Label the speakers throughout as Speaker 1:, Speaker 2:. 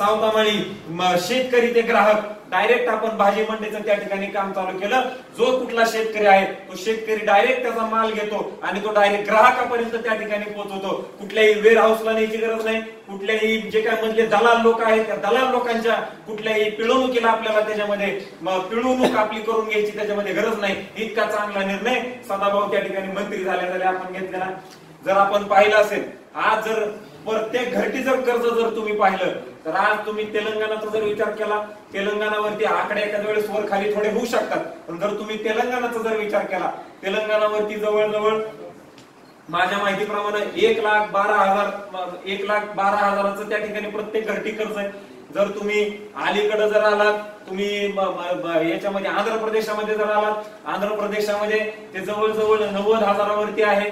Speaker 1: सावतामाळी शेतकरी ते ग्राहक डायरेक्ट आपण भाजी मंडीचं त्या ठिकाणी काम चालू केलं. जो कुठला शेतकरी आहे तो शेतकरी डायरेक्ट त्याचा माल घेतो आणि तो डायरेक्ट ग्राहकापर्यंत त्या ठिकाणी पोहोचवतो. कुठल्याही वेअर हाऊसला न्यायची गरज नाही. कुठल्याही जे काय मधले दलाल लोक आहेत त्या दलाल लोकांच्या कुठल्याही पिळवणुकीला आपल्याला त्याच्यामध्ये पिळवणूक आपली करून घ्यायची त्याच्यामध्ये गरज नाही. इतका चांगला निर्णय सदाभाऊ त्या ठिकाणी मंत्री झाल्या झाल्या आपण घेतलेला. जर आपण पाहिलं असेल आज जर प्रत्येक घरटी जर कर्ज जर तुम्ही पाहिलं तर आज तुम्ही तेलंगणाचा जर विचार केला तेलंगणावरती आकडे एखाद्या वेळेस वर खाली थोडे होऊ शकतात. पण जर तुम्ही तेलंगणाचा जर विचार केला तेलंगणावरती जवळजवळ माझ्या माहितीप्रमाणे एक लाख बारा हजार एक लाख बारा हजाराचं त्या ठिकाणी प्रत्येक घरटी कर्ज आहे. जर तुम्ही अलीकडे जर आलात तुम्ही याच्यामध्ये आंध्र प्रदेशामध्ये जर आलात आंध्र प्रदेशामध्ये ते जवळजवळ नव्वद हजारावरती आहे.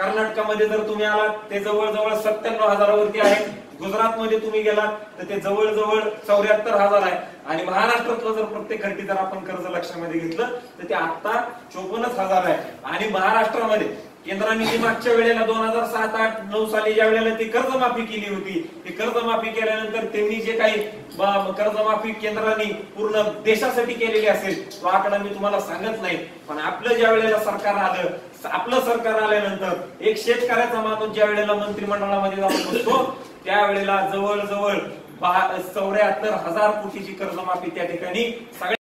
Speaker 1: कर्नाटकामध्ये जर तुम्ही आलात ते जवळजवळ सत्त्याण्णव हजारावरती आहे गुजरातमध्ये तुम्ही गेलात तर ते जवळजवळ चौऱ्याहत्तर हजार आहे. आणि महाराष्ट्रातलं जर प्रत्येक घंटी जर आपण कर्ज लक्षामध्ये घेतलं तर ते आता चोपन्नच हजार आहे. आणि महाराष्ट्रामध्ये केंद्राने मागच्या वेळेला दोन हजार सात आठ नऊ साली ज्या वेळेला ती कर्जमाफी केली होती ती कर्जमाफी केल्यानंतर त्यांनी जे काही कर्जमाफी केंद्राने पूर्ण देशासाठी केलेली असेल तो आकडा मी तुम्हाला सांगत नाही. पण आपलं ज्या वेळेला सरकार आलं आपलं सरकार आल्यानंतर एक शेतकऱ्याचा माणूस ज्या वेळेला मंत्रिमंडळामध्ये जाऊन बसतो त्यावेळेला जवळजवळ चौऱ्याहत्तर हजार कोटीची कर्जमाफी त्या ठिकाणी सगळ्या